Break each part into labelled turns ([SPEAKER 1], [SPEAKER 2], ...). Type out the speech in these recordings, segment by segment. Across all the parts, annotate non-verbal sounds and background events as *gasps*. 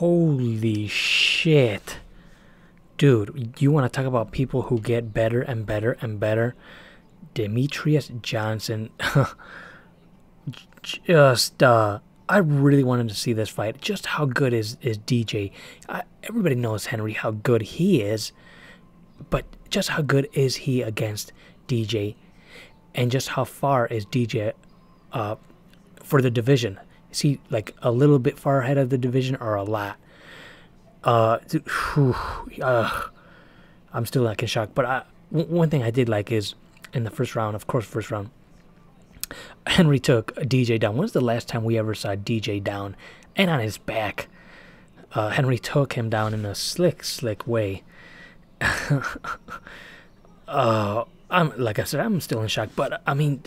[SPEAKER 1] Holy shit. Dude, you want to talk about people who get better and better and better? Demetrious Johnson. *laughs* just, uh, I really wanted to see this fight. Just how good is, is DJ? I, everybody knows Henry, how good he is. But just how good is he against DJ? And just how far is DJ uh, for the division? Is he like a little bit far ahead of the division or a lot? Uh, whew, uh I'm still like in shock. But I, one thing I did like is in the first round, of course, first round, Henry took DJ down. When's the last time we ever saw DJ down and on his back? Uh, Henry took him down in a slick, slick way. *laughs* uh, I'm like I said, I'm still in shock. But I mean,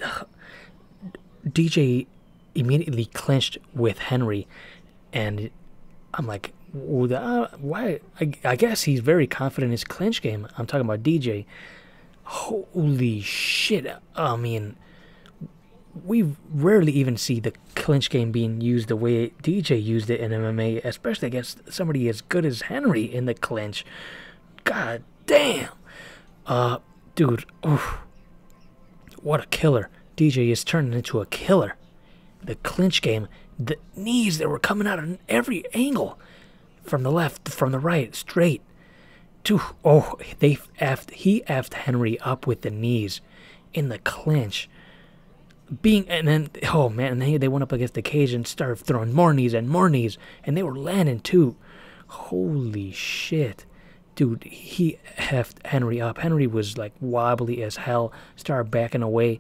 [SPEAKER 1] DJ immediately clinched with Henry, and I'm like, uh, why? I, I guess he's very confident in his clinch game. I'm talking about DJ. Holy shit! I mean, we rarely even see the clinch game being used the way DJ used it in MMA, especially against somebody as good as Henry in the clinch. God damn. Uh, dude, oof. what a killer. DJ is turning into a killer. The clinch game, the knees that were coming out of every angle from the left, from the right, straight. To, oh, they effed, he effed Henry up with the knees in the clinch. Being, and then, oh man, and they, they went up against the cage and started throwing more knees and more knees, and they were landing too. Holy shit dude, he heft Henry up. Henry was like wobbly as hell, started backing away.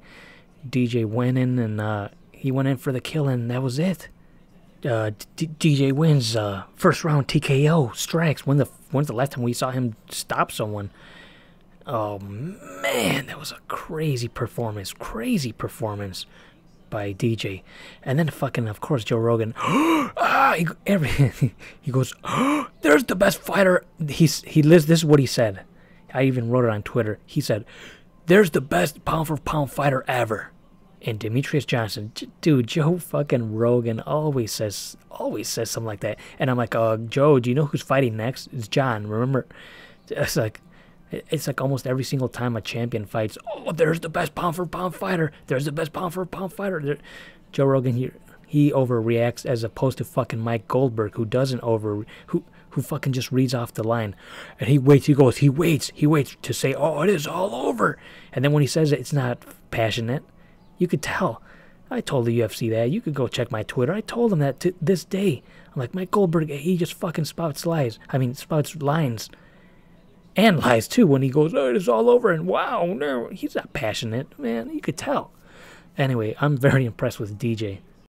[SPEAKER 1] DJ went in and uh, he went in for the kill, and that was it. Uh, DJ wins uh, first round TKO strikes. When the when's the last time we saw him stop someone? Oh man, that was a crazy performance. Crazy performance by DJ, and then fucking of course Joe Rogan. *gasps* ah, he, every *laughs* he goes, *gasps* "There's the best fighter." He's he lives. This is what he said. I even wrote it on Twitter. He said, "There's the best pound for pound fighter ever." And Demetrious Johnson, dude, Joe fucking Rogan always says always says something like that. And I'm like, uh, Joe, do you know who's fighting next? It's Jon. Remember? It's like it's like almost every single time a champion fights, oh, there's the best pound for pound fighter. There's the best pound for pound fighter. There. Joe Rogan he he overreacts as opposed to fucking Mike Goldberg who doesn't over who who fucking just reads off the line. And he waits, he goes, he waits, he waits to say, "Oh, it is all over." And then when he says it, it's not passionate. You could tell. I told the UFC that. You could go check my Twitter. I told them that to this day. I'm like, Mike Goldberg, eh, he just fucking spouts lies. I mean, spouts lines and lies too when he goes, oh, it's all over, and wow, no, he's not passionate, man. You could tell. Anyway, I'm very *laughs* impressed with DJ.